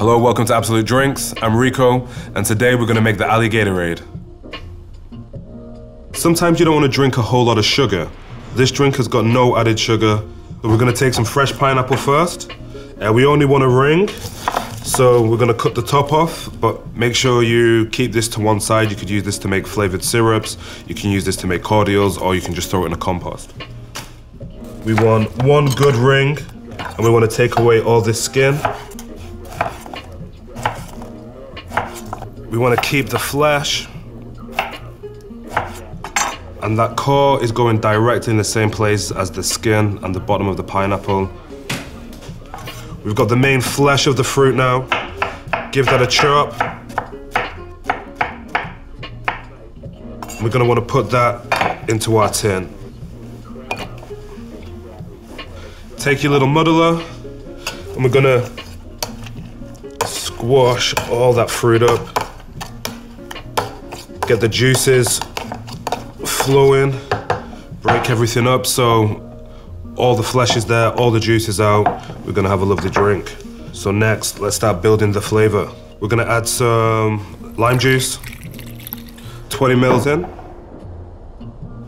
Hello, welcome to Absolut Drinks. I'm Rico, and today we're gonna make the Alligatorade. Sometimes you don't want to drink a whole lot of sugar. This drink has got no added sugar. So we're gonna take some fresh pineapple first. And we only want a ring, so we're gonna cut the top off, but make sure you keep this to one side. You could use this to make flavored syrups, you can use this to make cordials, or you can just throw it in a compost. We want one good ring, and we wanna take away all this skin. We wanna keep the flesh, and that core is going directly in the same place as the skin and the bottom of the pineapple. We've got the main flesh of the fruit now. Give that a chop. We're gonna wanna put that into our tin. Take your little muddler, and we're gonna squash all that fruit up. Get the juices flowing, break everything up so all the flesh is there, all the juice is out. We're gonna have a lovely drink. So next, let's start building the flavor. We're gonna add some lime juice, 20 mils in.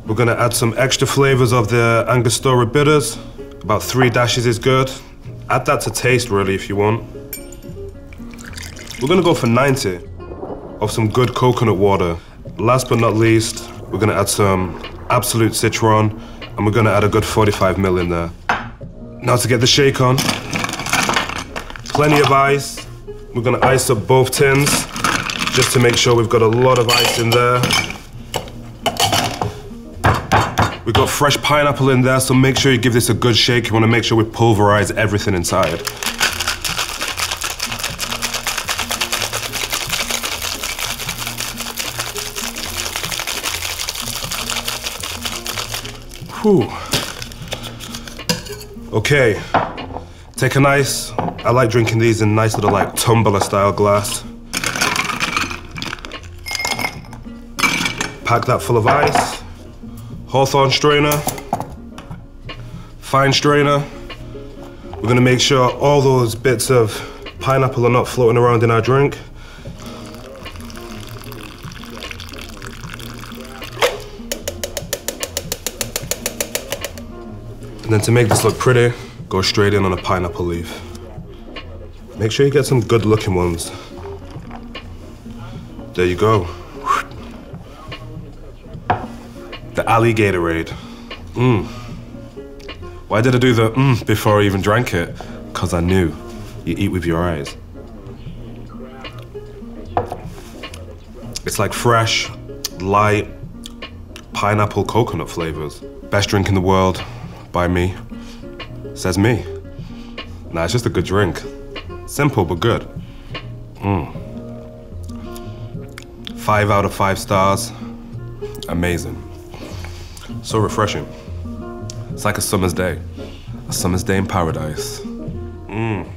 We're gonna add some extra flavors of the Angostura bitters. About three dashes is good. Add that to taste really if you want. We're gonna go for 90 of some good coconut water. Last but not least, we're gonna add some Absolut Citron, and we're gonna add a good 45 ml in there. Now to get the shake on, plenty of ice. We're gonna ice up both tins, just to make sure we've got a lot of ice in there. We've got fresh pineapple in there, so make sure you give this a good shake. You wanna make sure we pulverize everything inside. Whew. Okay, take a nice, I like drinking these in nice little like tumbler style glass. Pack that full of ice. Hawthorne strainer. Fine strainer. We're gonna make sure all those bits of pineapple are not floating around in our drink. And then to make this look pretty, go straight in on a pineapple leaf. Make sure you get some good looking ones. There you go. The Alligatorade. Mmm. Why did I do the mmm before I even drank it? Because I knew you eat with your eyes. It's like fresh, light, pineapple coconut flavors. Best drink in the world by me. Says me. Nah, it's just a good drink. Simple but good. Mm. Five out of five stars. Amazing. So refreshing. It's like a summer's day. A summer's day in paradise. Mmm.